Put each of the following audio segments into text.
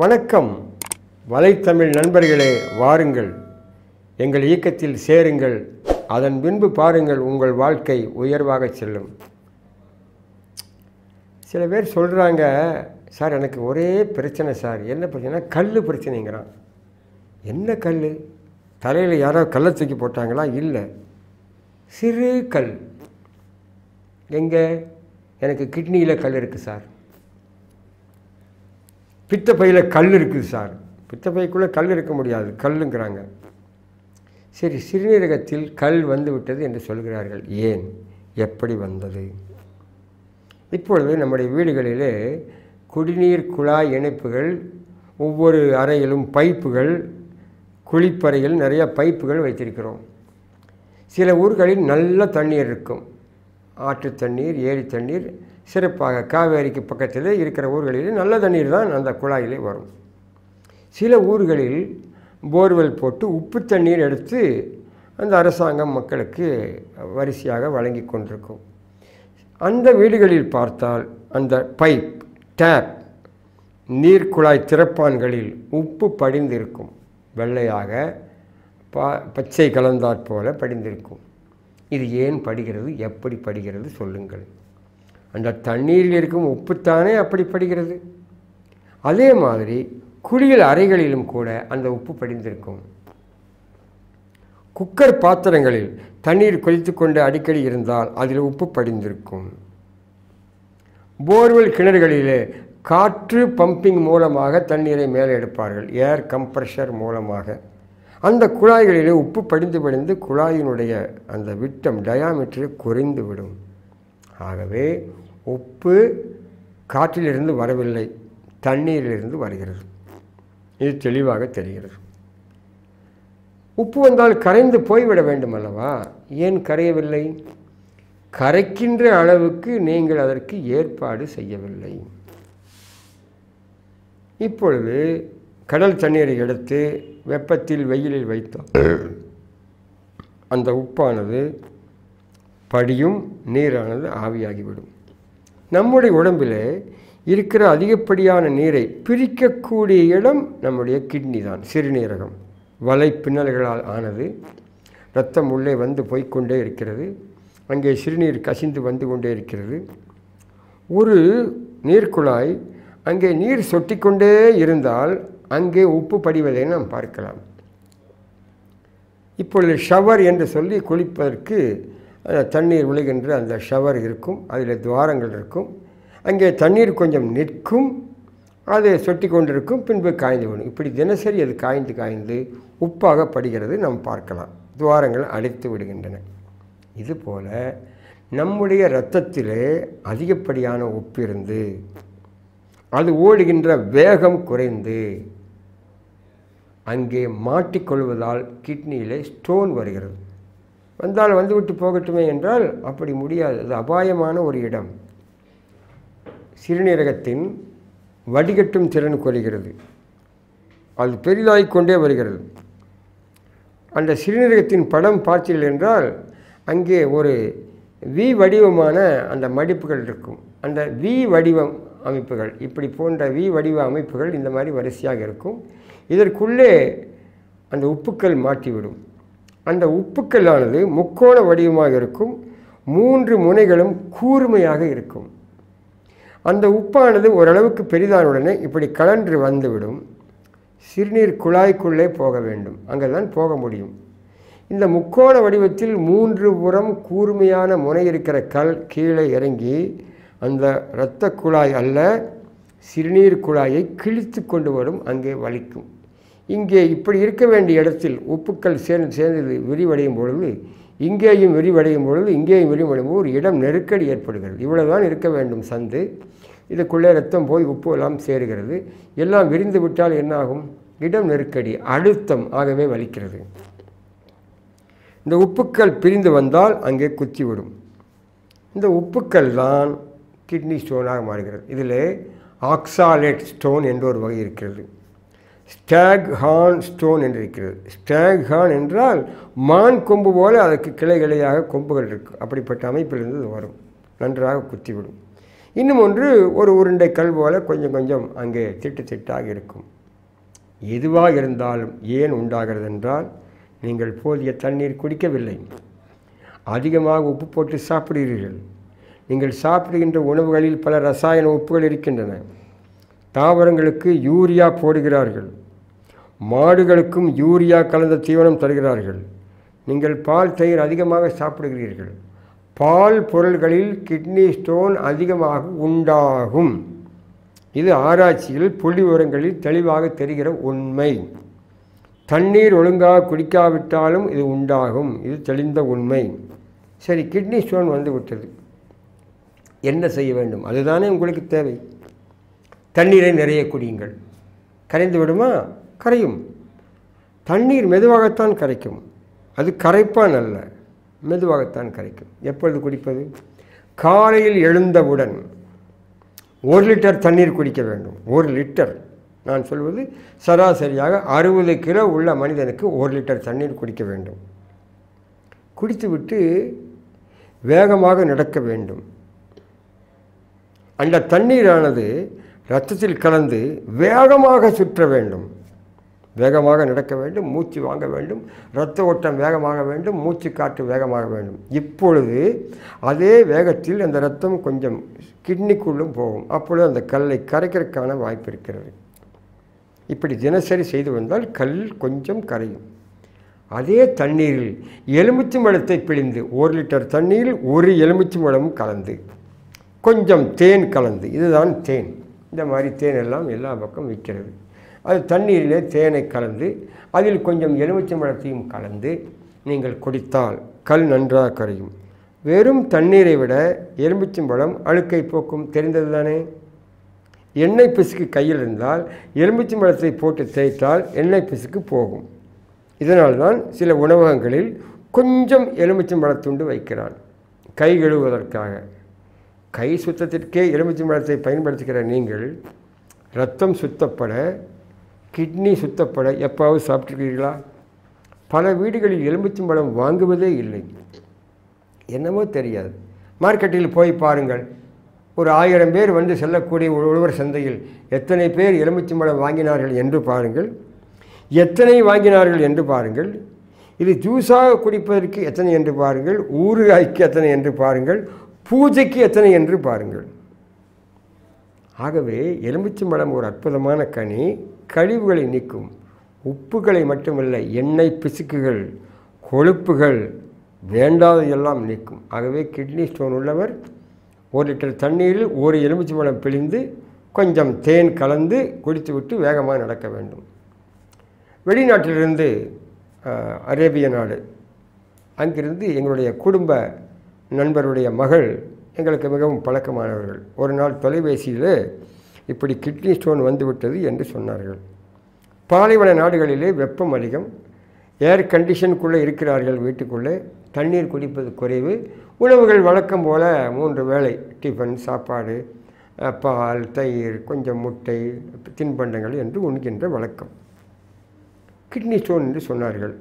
வணக்கம். வலைத்தமிழ் நண்பர்களே வாருங்கள். எங்கள் இயக்கத்தில் சேருங்கள். அதன் பின்பு பாருங்கள் உங்கள் வாழ்க்கை உயர்வாக செல்லும். சில பேர் சொல்கிறாங்க சார் எனக்கு ஒரே பிரச்சனை சார். என்ன பிரச்சனை கல் பிரச்சனைங்கிறான். என்ன கல் தலையில் யாரோ கல்லை தூக்கி போட்டாங்களா? இல்லை. சிறு கல். எங்கே? எனக்கு கிட்னியில் கல் இருக்குது சார். பித்தப்பையில் கல் இருக்குது சார். பித்தப்பைக்குள்ளே கல் இருக்க முடியாது. கல்லுங்கிறாங்க. சரி சிறுநீரகத்தில் கல் வந்து விட்டது என்று சொல்கிறார்கள். ஏன்? எப்படி வந்தது? இப்பொழுது நம்முடைய வீடுகளிலே குடிநீர் குழாய் இணைப்புகள் ஒவ்வொரு அறையிலும் பைப்புகள் குளிப்பறையில் நிறைய பைப்புகள் வைத்திருக்கிறோம். சில ஊர்களில் நல்ல தண்ணீர் இருக்கும். ஆற்று தண்ணீர் ஏரி தண்ணீர் சிறப்பாக காவேரிக்கு பக்கத்தில் இருக்கிற ஊர்களில் நல்ல தண்ணீர் தான் அந்த குழாயிலே வரும். சில ஊர்களில் போர்வெல் போட்டு உப்பு தண்ணீர் எடுத்து அந்த அரசாங்கம் மக்களுக்கு வரிசையாக வழங்கி கொண்டிருக்கும். அந்த வீடுகளில் பார்த்தால் அந்த பைப் டேப் நீர்க்குழாய் திறப்பான்களில் உப்பு படிந்திருக்கும். வெள்ளையாக பா பச்சை கலந்தாற் போல படிந்திருக்கும். இது ஏன் படுகிறது? எப்படி படுகிறது? சொல்லுங்கள். அந்த தண்ணீரில் இருக்கும் உப்புத்தானே அப்படி படுகிறது. அதே மாதிரி குளியல் அறைகளிலும் கூட அந்த உப்பு படிந்திருக்கும். குக்கர் பாத்திரங்களில் தண்ணீர் கொதித்து கொண்டு அடிக்கடி இருந்தால் அதில் உப்பு படிந்திருக்கும். போர்வெல் கிணறுகளிலே காற்று பம்பிங் மூலமாக தண்ணீரை மேலே எடுப்பார்கள். ஏர் கம்ப்ரெஷர் மூலமாக. அந்த குழாய்களிலே உப்பு படிந்து படிந்து குழாயினுடைய அந்த விட்டம் டயாமீட்டர் குறைந்து விடும். ஆகவே உப்பு காற்றிலிருந்து வரவில்லை தண்ணீரிலிருந்து வருகிறது. இது தெளிவாக தெரிகிறது. உப்பு வந்தால் கரைந்து போய்விட வேண்டும் அல்லவா ஏன் கரையவில்லை? கரைக்கின்ற அளவுக்கு நீங்கள் அதற்கு ஏற்பாடு செய்யவில்லை. இப்பொழுது கடல் தண்ணீரை எடுத்து வெப்பத்தில் வெயிலில் வைத்தோம். அந்த உப்பானது படியும் நீரானது ஆவியாகிவிடும். நம்முடைய உடம்பில் இருக்கிற அதிகப்படியான நீரை பிரிக்கக்கூடிய இடம் நம்முடைய கிட்னி தான் சிறுநீரகம். வலை பின்னல்களால் ஆனது இரத்தம் உள்ளே வந்து போய்க்கொண்டே இருக்கிறது. அங்கே சிறுநீர் கசிந்து வந்து கொண்டே இருக்கிறது. ஒரு நீர்க்குழாய் அங்கே நீர் சொட்டிக்கொண்டே இருந்தால் அங்கே உப்பு படிவதை நாம் பார்க்கலாம். இப்பொழுது ஷவர் என்று சொல்லி குளிப்பதற்கு தண்ணீர் விழுகின்ற அந்த ஷவர் இருக்கும் அதில் துவாரங்கள் இருக்கும். அங்கே தண்ணீர் கொஞ்சம் நிற்கும் அது சொட்டி கொண்டிருக்கும் பின்பு காய்ந்து விடும். இப்படி தினசரி அது காய்ந்து காய்ந்து உப்பாக படுகிறது நாம் பார்க்கலாம். துவாரங்கள் அடைத்து விடுகின்றன. இதுபோல் நம்முடைய இரத்தத்திலே அதிகப்படியான உப்பு இருந்து அது ஓடுகின்ற வேகம் குறைந்து அங்கே மாட்டிக்கொள்வதால் கிட்னியிலே ஸ்டோன் வருகிறது. வந்தால் வந்துவிட்டு போகட்டுமே என்றால் அப்படி முடியாது. அது அபாயமான ஒரு இடம். சிறுநீரகத்தின் வடிகட்டும் திறன் குறைகிறது. அது பெரிதாகிக்கொண்டே வருகிறது. அந்த சிறுநீரகத்தின் படம் பார்த்தீர்கள் என்றால் அங்கே ஒரு வி வடிவமான அந்த மடிப்புகள் இருக்கும். அந்த வி வடிவம் அமைப்புகள் இப்படி போன்ற வி வடிவ அமைப்புகள் இந்த மாதிரி வரிசையாக இருக்கும். இதற்குள்ளே அந்த உப்புக்கள் மாட்டிவிடும். அந்த உப்புக்கல்லானது முக்கோண வடிவமாக இருக்கும். மூன்று முனைகளும் கூர்மையாக இருக்கும். அந்த உப்பானது ஓரளவுக்கு பெரிதானுடனே இப்படி கலன்று வந்துவிடும். சிறுநீர் குழாய்க்குள்ளே போக வேண்டும். அங்கே தான் போக முடியும். இந்த முக்கோண வடிவத்தில் மூன்று புறம் கூர்மையான முனை இருக்கிற கல் கீழே இறங்கி அந்த இரத்த குழாய் அல்ல சிறுநீர் குழாயை கிழித்து கொண்டு வரும். அங்கே வலிக்கும். இங்கே இப்படி இருக்க வேண்டிய இடத்தில் உப்புக்கள் சேர்ந்து சேர்ந்து விரிவடையும் பொழுது இங்கேயும் விரிவடையும் பொழுது இங்கேயும் விரிவடையும் ஒரு இடம் நெருக்கடி ஏற்படுகிறது. இவ்வளவுதான் இருக்க வேண்டும் சந்து. இதுக்குள்ளே ரத்தம் போய் உப்பு எல்லாம் சேருகிறது. எல்லாம் விரிந்து விட்டால் என்னாகும்? இடம் நெருக்கடி அழுத்தம் ஆகவே வலிக்கிறது. இந்த உப்புக்கள் பிரிந்து வந்தால் அங்கே குத்திவிடும் இந்த உப்புக்கள் தான் கிட்னி ஸ்டோனாக மாறுகிறது. இதில் ஆக்சாலேட் ஸ்டோன் என்ற ஒரு வகை இருக்கிறது. ஸ்டாக் ஹார்ன் ஸ்டோன் என்று இருக்கிறது ஸ்டாக் ஹார்ன் என்றால் மான் கொம்பு போல அதற்கு கிளை கிளையாக கொம்புகள் இருக்கும் அப்படிப்பட்ட அமைப்பிலிருந்து வரும். நன்றாக குத்திவிடும். இன்னும் ஒன்று ஒரு உருண்டை கல் போல கொஞ்சம் கொஞ்சம் அங்கே திட்டு திட்டாக இருக்கும். எதுவாக இருந்தாலும் ஏன் உண்டாகிறது என்றால் நீங்கள் போதிய தண்ணீர் குடிக்கவில்லை. அதிகமாக உப்பு போட்டு சாப்பிடுகிறீர்கள். நீங்கள் சாப்பிடுகின்ற உணவுகளில் பல ரசாயன உப்புகள் இருக்கின்றன. தாவரங்களுக்கு யூரியா போடுகிறார்கள். மாடுகளுக்கும் யூரியா கலந்த தீவனம் தருகிறார்கள். நீங்கள் பால் தயிர் அதிகமாக சாப்பிடுகிறீர்கள். பால் பொருள்களில் கிட்னி ஸ்டோன் அதிகமாக உண்டாகும். இது ஆராய்ச்சியில் புள்ளி விவரங்களில் தெளிவாக தெரிகிற உண்மை. தண்ணீர் ஒழுங்காக குடிக்காவிட்டாலும் இது உண்டாகும். இது தெளிந்த உண்மை. சரி கிட்னி ஸ்டோன் வந்து விட்டது. என்ன செய்ய வேண்டும்? அதுதானே உங்களுக்கு தேவை. தண்ணீரை நிறைய குடியுங்கள். கரைந்து விடுமா? கரையும். தண்ணீர் மெதுவாகத்தான் கரைக்கும். அது கரைப்பான் அல்ல மெதுவாகத்தான் கரைக்கும். எப்பொழுது குடிப்பது? காலையில் எழுந்தவுடன் ஒரு லிட்டர் தண்ணீர் குடிக்க வேண்டும். ஒரு லிட்டர். நான் சொல்வது சராசரியாக அறுபது கிலோ உள்ள மனிதனுக்கு ஒரு லிட்டர் தண்ணீர் குடிக்க வேண்டும். குடித்துவிட்டு வேகமாக நடக்க வேண்டும். அந்த தண்ணீரானது இரத்தத்தில் கலந்து வேகமாக சுற்ற வேண்டும். வேகமாக நடக்க வேண்டும் மூச்சு வாங்க வேண்டும் இரத்த ஓட்டம் வேகமாக வேண்டும் மூச்சு காற்று வேகமாக வேண்டும். இப்பொழுது அதே வேகத்தில் அந்த இரத்தம் கொஞ்சம் கிட்னிக்குள்ளும் போகும். அப்பொழுது அந்த கல்லை கரைக்கிறதுக்கான வாய்ப்பு இருக்கிறது. இப்படி தினசரி செய்து வந்தால் கல் கொஞ்சம் கரையும். அதே தண்ணீரில் எலுமிச்சை மழத்தை பிழிந்து ஒரு லிட்டர் தண்ணீரில் ஒரு எலுமிச்சை மழமும் கலந்து கொஞ்சம் தேன் கலந்து இதுதான் தேன். இந்த மாதிரி தேன் எல்லாம் எல்லா பக்கம் விற்கிறது. அது தண்ணீரிலே தேனை கலந்து அதில் கொஞ்சம் எலுமிச்சம்பழத்தையும் கலந்து நீங்கள் குடித்தால் கல் நன்றாக கரையும். வெறும் தண்ணீரை விட எலுமிச்சம்பழம் அழுக்கை போக்கும் தெரிந்தது தானே? எண்ணெய் பிசுக்கு கையில் இருந்தால் எலுமிச்சம்பழத்தை போட்டு தேய்த்தால் எண்ணெய் பிசுக்கு போகும். இதனால்தான் சில உணவகங்களில் கொஞ்சம் எலுமிச்சம்பழத்துண்டு வைக்கிறான். கை கழுவுவதற்காக. கை சுத்தத்திற்கே எலுமிச்சம்பழத்தை பயன்படுத்துகிற நீங்கள் ரத்தம் சுத்தப்பட கிட்னி சுத்தப்பட எப்பாவது சாப்பிட்ருக்கிறீர்களா பல வீடுகளில் எலுமிச்சம்பழம் வாங்குவதே இல்லை. என்னமோ தெரியாது. மார்க்கெட்டில் போய் பாருங்கள். ஒரு ஆயிரம் பேர் வந்து செல்லக்கூடிய ஒருவர் சந்தையில் எத்தனை பேர் எலுமிச்சம்பழம் வாங்கினார்கள் என்று பாருங்கள். எத்தனை வாங்கினார்கள் என்று பாருங்கள். இது ஜூஸாக குடிப்பதற்கு எத்தனை என்று பாருங்கள். ஊறுகாய்க்கு எத்தனை என்று பாருங்கள். பூஜைக்கு எத்தனை என்று பாருங்கள். ஆகவே எலுமிச்சம்பழம் ஒரு அற்புதமான கனி. கழிவுகளை நீக்கும். உப்புகளை மட்டுமல்ல எண்ணெய் பிசுக்குகள் கொழுப்புகள் வேண்டாத எல்லாம் நீக்கும். ஆகவே கிட்னி ஸ்டோன் உள்ளவர் ஒரு லிட்டர் தண்ணீரில் ஒரு எலுமிச்சம்பழம் பிழிந்து கொஞ்சம் தேன் கலந்து குடித்துவிட்டு வேகமாக நடக்க வேண்டும். வெளிநாட்டிலிருந்து அரேபிய நாடு. அங்கிருந்து எங்களுடைய குடும்ப நண்பருடைய மகள் எங்களுக்கு மிகவும் பழக்கமானவர்கள். ஒரு நாள் தொலைபேசியில் இப்படி கிட்னி ஸ்டோன் வந்துவிட்டது என்று சொன்னார்கள். பாலைவன நாடுகளிலே வெப்பம் அதிகம். ஏர் கண்டிஷனுக்குள்ளே இருக்கிறார்கள் வீட்டுக்குள்ளே. தண்ணீர் குடிப்பது குறைவு. உணவுகள் வழக்கம் போல மூன்று வேளை டிஃபன் சாப்பாடு பால் தயிர் கொஞ்சம் முட்டை தின்பண்டங்கள் என்று உண்கின்ற வழக்கம். கிட்னி ஸ்டோன் என்று சொன்னார்கள்.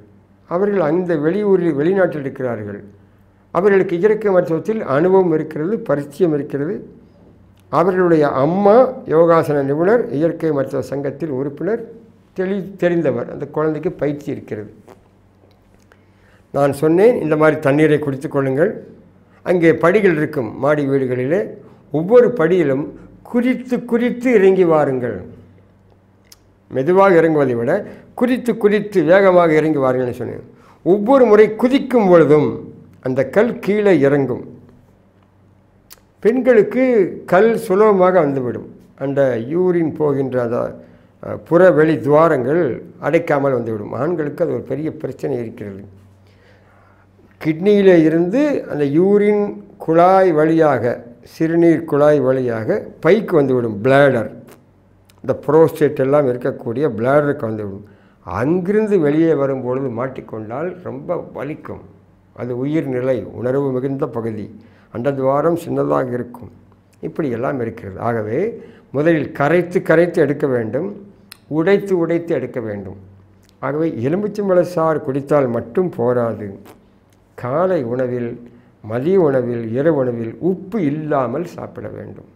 அவர்கள் அந்த வெளியூரில் வெளிநாட்டில் இருக்கிறார்கள். அவர்களுக்கு இயற்கை மருத்துவத்தில் அனுபவம் இருக்கிறது பரிச்சயம் இருக்கிறது. அவர்களுடைய அம்மா யோகாசன நிபுணர் இயற்கை மருத்துவ சங்கத்தில் உறுப்பினர் தெளி தெரிந்தவர். அந்த குழந்தைக்கு பயிற்சி இருக்கிறது. நான் சொன்னேன் இந்த மாதிரி தண்ணீரை குடித்து கொள்ளுங்கள். அங்கே படிகள் இருக்கும் மாடி வீடுகளிலே. ஒவ்வொரு படியிலும் குறித்து குறித்து இறங்கி வாருங்கள். மெதுவாக இறங்குவதை விட குறித்து குறித்து வேகமாக இறங்கி வாருங்கள்னு சொன்னேன். ஒவ்வொரு முறை குதிக்கும் பொழுதும் அந்த கல் கீழே இறங்கும். பெண்களுக்கு கல் சுலபமாக வந்துவிடும். அந்த யூரின் போகின்ற அந்த புற வெளி துவாரங்கள் அடைக்காமல் வந்துவிடும். ஆண்களுக்கு அது ஒரு பெரிய பிரச்சனை இருக்கிறது. கிட்னியில் இருந்து அந்த யூரின் குழாய் வழியாக சிறுநீர் குழாய் வழியாக பைக்கு வந்துவிடும். பிளாடர். இந்த புரோஸ்டேட் எல்லாம் இருக்கக்கூடிய பிளாடருக்கு வந்துவிடும். அங்கிருந்து வெளியே வரும்பொழுது மாட்டிக்கொண்டால் ரொம்ப வலிக்கும். அது உயிர்நிலை உணர்வு மிகுந்த பகுதி. அந்த துவாரம் சின்னதாக இருக்கும். இப்படி எல்லாம் இருக்கிறது. ஆகவே முதலில் கரைத்து கரைத்து எடுக்க வேண்டும். உடைத்து உடைத்து எடுக்க வேண்டும். ஆகவே எலுமிச்சம்பழ சாறு குடித்தால் மட்டும் போராது. காலை உணவில் மதிய உணவில் இரவு உணவில் உப்பு இல்லாமல் சாப்பிட வேண்டும்.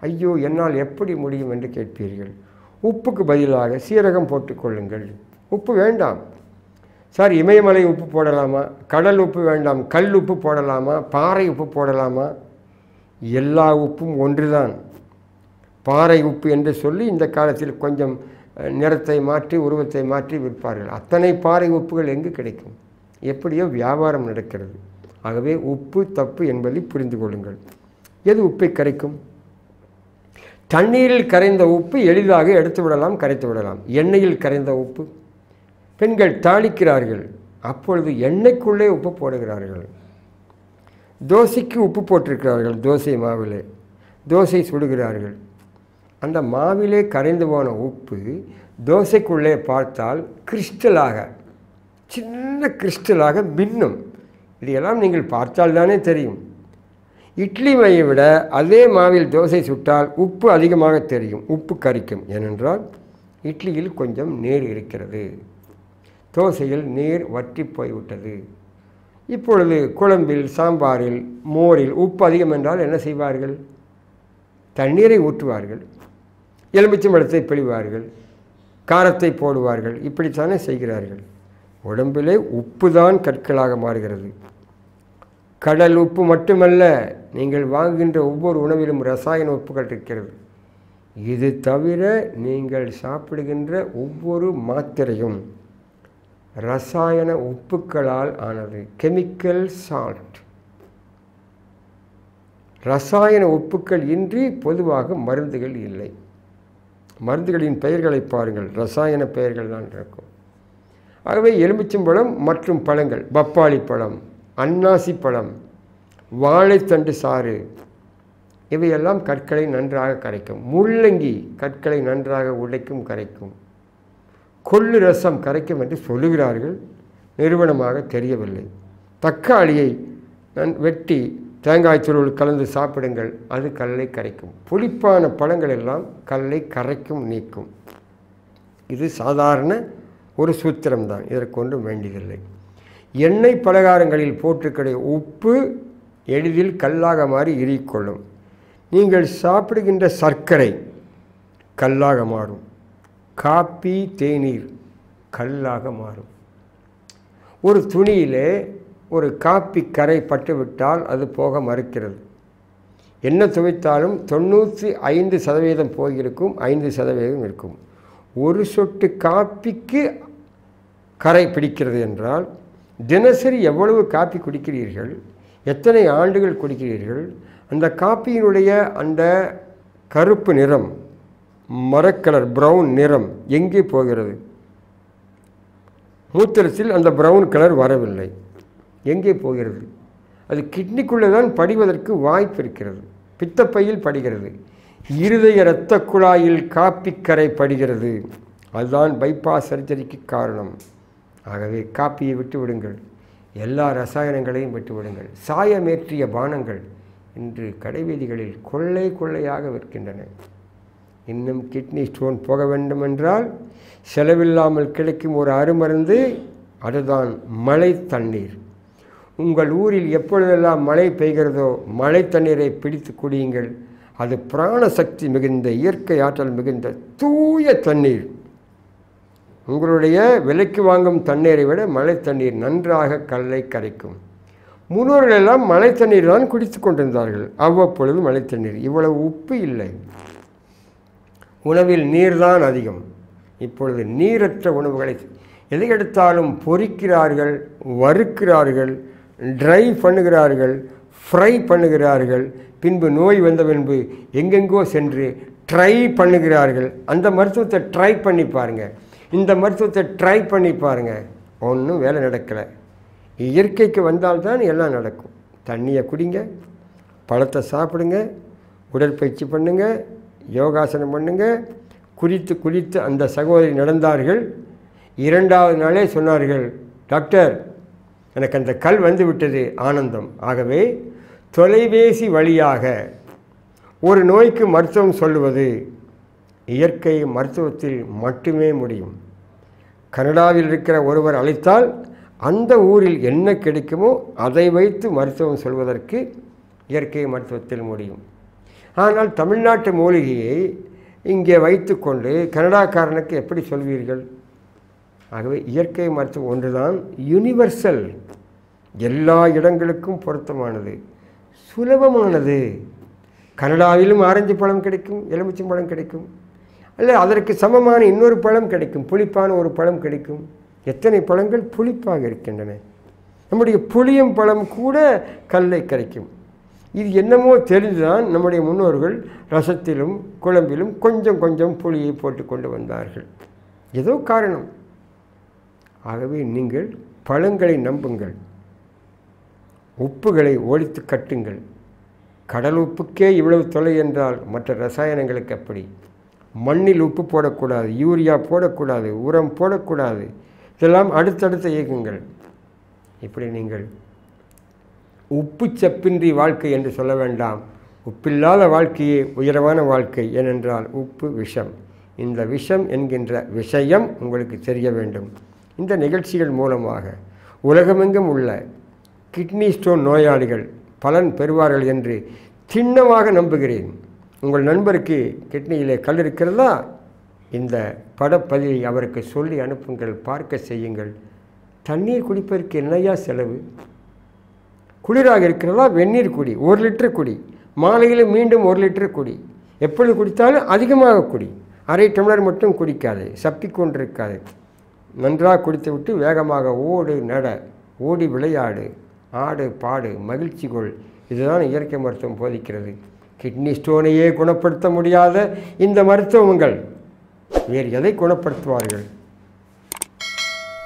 ஐயோ என்னால் எப்படி முடியும் என்று கேட்பீர்கள். உப்புக்கு பதிலாக சீரகம் போட்டுக்கொள்ளுங்கள் உப்பு வேண்டாம். சார் இமயமலை உப்பு போடலாமா? கடல் உப்பு வேண்டாம் கல் உப்பு போடலாமா? பாறை உப்பு போடலாமா? எல்லா உப்பும் ஒன்றுதான். பாறை உப்பு என்று சொல்லி இந்த காலத்தில் கொஞ்சம் நிறத்தை மாற்றி உருவத்தை மாற்றி விற்பார்கள். அத்தனை பாறை உப்புகள் எங்கு கிடைக்கும்? எப்படியோ வியாபாரம் நடக்கிறது. ஆகவே உப்பு தப்பு என்பதை புரிந்து கொள்ளுங்கள். எது உப்பை கரைக்கும்? தண்ணீரில் கரைந்த உப்பு எளிதாக எடுத்து விடலாம் கரைத்து விடலாம். எண்ணெயில் கரைந்த உப்பு? பெண்கள் தாளிக்கிறார்கள். அப்பொழுது எண்ணெய்க்குள்ளே உப்பு போடுகிறார்கள். தோசைக்கு உப்பு போட்டிருக்கிறார்கள் தோசை மாவிலே. தோசை சுடுகிறார்கள். அந்த மாவிலே கரைந்து போன உப்பு தோசைக்குள்ளே பார்த்தால் கிறிஸ்டலாக சின்ன கிறிஸ்டலாக மின்னும். இதையெல்லாம் நீங்கள் பார்த்தால் தானே தெரியும். இட்லி மையை விட அதே மாவில் தோசை சுட்டால் உப்பு அதிகமாக தெரியும் உப்பு கரிக்கும். ஏனென்றால் இட்லியில் கொஞ்சம் நீர் இருக்கிறது. தோசையில் நீர் வற்றி போய்விட்டது. இப்பொழுது குழம்பில் சாம்பாரில் மோரில் உப்பு அதிகம் என்றால் என்ன செய்வார்கள்? தண்ணீரை ஊற்றுவார்கள். எலுமிச்சம்பழத்தை பிழிவார்கள். காரத்தை போடுவார்கள். இப்படித்தானே செய்கிறார்கள். உடம்பிலே உப்பு தான் கற்களாக மாறுகிறது. கடல் உப்பு மட்டுமல்ல நீங்கள் வாங்குகின்ற ஒவ்வொரு உணவிலும் ரசாயன உப்புகள் இருக்கிறது. இது தவிர நீங்கள் சாப்பிடுகின்ற ஒவ்வொரு மாத்திரையும் ரசாயன உப்புக்களால் ஆனது. கெமிக்கல் சால்ட் ரசாயன உப்புக்கள் இன்றி பொதுவாக மருந்துகள் இல்லை. மருந்துகளின் பெயர்களை பாருங்கள். ரசாயன பெயர்கள் தான் இருக்கும். ஆகவே எலுமிச்சம்பழம் மற்றும் பழங்கள். பப்பாளி பழம் அன்னாசி பழம் வாழைத்தண்டு சாறு இவையெல்லாம் கற்களை நன்றாக கரைக்கும். முள்ளங்கி கற்களை நன்றாக உடைக்கும் கரைக்கும். கொள்ளு ரசம் கரைக்கும் என்று சொல்லுகிறார்கள். நிறுவனமாக தெரியவில்லை. தக்காளியை நான் வெட்டி தேங்காய் சுருள் கலந்து சாப்பிடுங்கள். அது கல்லை கரைக்கும். புளிப்பான பழங்கள் எல்லாம் கல்லை கரைக்கும் நீக்கும். இது சாதாரண ஒரு சூத்திரம்தான். இதற்கு ஒன்றும் வேண்டியதில்லை. எண்ணெய் பலகாரங்களில் போட்டுக்கிடைய உப்பு எளிதில் கல்லாக மாறி இறுகிக்கொள்ளும். நீங்கள் சாப்பிடுகின்ற சர்க்கரை கல்லாக மாறும். காப்பி தேநீர் கல்லாக மாறும். ஒரு துணியிலே ஒரு காப்பி கரை பட்டுவிட்டால் அது போக மறுக்கிறது. என்ன துவைத்தாலும் தொண்ணூற்றி ஐந்து சதவீதம் போயிருக்கும் ஐந்து சதவீதம் இருக்கும். ஒரு சொட்டு காப்பிக்கு கரை பிடிக்கிறது என்றால் தினசரி எவ்வளவு காப்பி குடிக்கிறீர்கள் எத்தனை ஆண்டுகள் குடிக்கிறீர்கள் அந்த காப்பியினுடைய அந்த கருப்பு நிறம் மரக்கலர் ப்ரௌன் நிறம் எங்கே போகிறது? மூத்திரத்தில் அந்த ப்ரௌன் கலர் வரவில்லை. எங்கே போகிறது? அது கிட்னிக்குள்ளே தான் படிவதற்கு வாய்ப்பு இருக்கிறது. பித்தப்பையில் படுகிறது. இருதய இரத்த குழாயில் காப்பிக்கரை படுகிறது. அதுதான் பைபாஸ் சர்ஜரிக்கு காரணம். ஆகவே காப்பியை விட்டு விடுங்கள். எல்லா ரசாயனங்களையும் விட்டு விடுங்கள். சாயமேற்றிய பானங்கள் இன்று கடைவீதிகளில் கொள்ளை கொள்ளையாக விற்கின்றன. இன்னும் கிட்னி ஸ்டோன் போக வேண்டுமென்றால் செலவில்லாமல் கிடைக்கும் ஒரு அருமருந்து அதுதான் மழை தண்ணீர். உங்கள் ஊரில் எப்பொழுதெல்லாம் மழை பெய்கிறதோ மழை தண்ணீரை பிடித்து குடியுங்கள். அது பிராணசக்தி மிகுந்த இயற்கை ஆற்றல் மிகுந்த தூய தண்ணீர். உங்களுடைய விலைக்கு வாங்கும் தண்ணீரை விட மழை தண்ணீர் நன்றாக கல்லை கரைக்கும். முன்னோர்கள் எல்லாம் மழை தண்ணீர் தான் குடித்து கொண்டிருந்தார்கள். அவ்வப்பொழுது மழை தண்ணீர். இவ்வளவு உப்பு இல்லை. உணவில் நீர்தான் அதிகம். இப்பொழுது நீரற்ற உணவுகளை எதை எடுத்தாலும் பொறிக்கிறார்கள் வறுக்கிறார்கள் ட்ரை பண்ணுகிறார்கள் ஃப்ரை பண்ணுகிறார்கள். பின்பு நோய் வந்த பின்பு எங்கெங்கோ சென்று ட்ரை பண்ணுகிறார்கள். அந்த மருத்துவத்தை ட்ரை பண்ணி பாருங்கள் இந்த மருத்துவத்தை ட்ரை பண்ணி பாருங்கள் ஒன்றும் வேலை நடக்கலை. இயற்கைக்கு வந்தால்தான் எல்லாம் நடக்கும். தண்ணியை குடிங்க பழத்தை சாப்பிடுங்க உடற்பயிற்சி பண்ணுங்கள் யோகாசனம் பண்ணுங்க. குறித்து குறித்து அந்த சகோதரி நடந்தார்கள். இரண்டாவது நாளே சொன்னார்கள் டாக்டர் எனக்கு அந்த கல் வந்து விட்டது ஆனந்தம். ஆகவே தொலைபேசி வழியாக ஒரு நோய்க்கு மருத்துவம் சொல்லுவது இயற்கை மருத்துவத்தில் மட்டுமே முடியும். கனடாவில் இருக்கிற ஒருவர் அழைத்தால் அந்த ஊரில் என்ன கிடைக்குமோ அதை வைத்து மருத்துவம் சொல்வதற்கு இயற்கை மருத்துவத்தில் முடியும். ஆனால் தமிழ்நாட்டு மூலிகையை இங்கே வைத்துக்கொண்டு கனடாக்காரனுக்கு எப்படி சொல்வீர்கள்? ஆகவே இயற்கை மருத்துவம் ஒன்றுதான் யுனிவர்சல் எல்லா இடங்களுக்கும் பொருத்தமானது சுலபமானது. கனடாவிலும் ஆரஞ்சு பழம் கிடைக்கும் எலுமிச்சம் பழம் கிடைக்கும். அல்ல அதற்கு சமமான இன்னொரு பழம் கிடைக்கும் புளிப்பான ஒரு பழம் கிடைக்கும். எத்தனை பழங்கள் புளிப்பாக இருக்கின்றன. நம்முடைய புளியம் பழம் கூட கல்லை கரைக்கும். இது என்னமோ தெரிந்துதான் நம்முடைய முன்னோர்கள் ரசத்திலும் குழம்பிலும் கொஞ்சம் கொஞ்சம் புளியை போட்டு கொண்டு வந்தார்கள். ஏதோ காரணம். ஆகவே நீங்கள் பழங்களை நம்புங்கள். உப்புகளை ஒழித்து கட்டுங்கள். கடல் உப்புக்கே இவ்வளவு தொலை என்றால் மற்ற ரசாயனங்களுக்கு அப்படி மண்ணில் உப்பு போடக்கூடாது யூரியா போடக்கூடாது உரம் போடக்கூடாது. இதெல்லாம் அடுத்தடுத்த இயக்கங்கள். இப்படி நீங்கள் உப்பு சப்பின்றி வாழ்க்கை என்று சொல்ல வேண்டாம். உப்பில்லாத வாழ்க்கையே உயரமான வாழ்க்கை. ஏனென்றால் உப்பு விஷம். இந்த விஷம் என்கின்ற விஷயம் உங்களுக்கு தெரிய வேண்டும். இந்த நிகழ்ச்சிகள் மூலமாக உலகமெங்கும் உள்ள கிட்னி ஸ்டோன் நோயாளிகள் பலன் பெறுவார்கள் என்று திண்ணமாக நம்புகிறேன். உங்கள் நண்பருக்கு கிட்னியிலே கல் இருக்கிறதா? இந்த படப்பதிவை அவருக்கு சொல்லி அனுப்புங்கள். பார்க்க செய்யுங்கள். தண்ணீர் குடிப்பதற்கு என்னையா செலவு? குளிராக இருக்கிறதா? வெந்நீர் குடி. ஒரு லிட்டர் குடி. மாலையில் மீண்டும் ஒரு லிட்டர் குடி. எப்பொழுது குடித்தாலும் அதிகமாக குடி. அரை டம்ளர் மட்டும் குடிக்காது. சப்பி கொண்டிருக்காது. நன்றாக குடித்து விட்டு வேகமாக ஓடு நட. ஓடி விளையாடு. ஆடு பாடு. மகிழ்ச்சி கொள். இதுதான் இயற்கை மருத்துவம் போதிக்கிறது. கிட்னி ஸ்டோனையே குணப்படுத்த முடியாத இந்த மருத்துவங்கள். வேறு எதை குணப்படுத்துவார்கள்?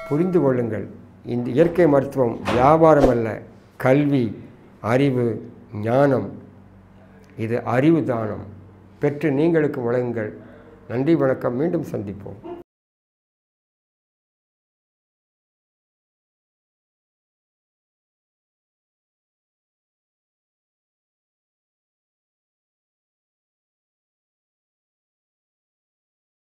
புரிந்து கொள்ளுங்கள். இந்த இயற்கை மருத்துவம் வியாபாரம் அல்ல. கல்வி அறிவு ஞானம். இது அறிவு தானம் பெற்று நீங்களுக்கு வழங்குங்கள். நன்றி வணக்கம். மீண்டும் சந்திப்போம்.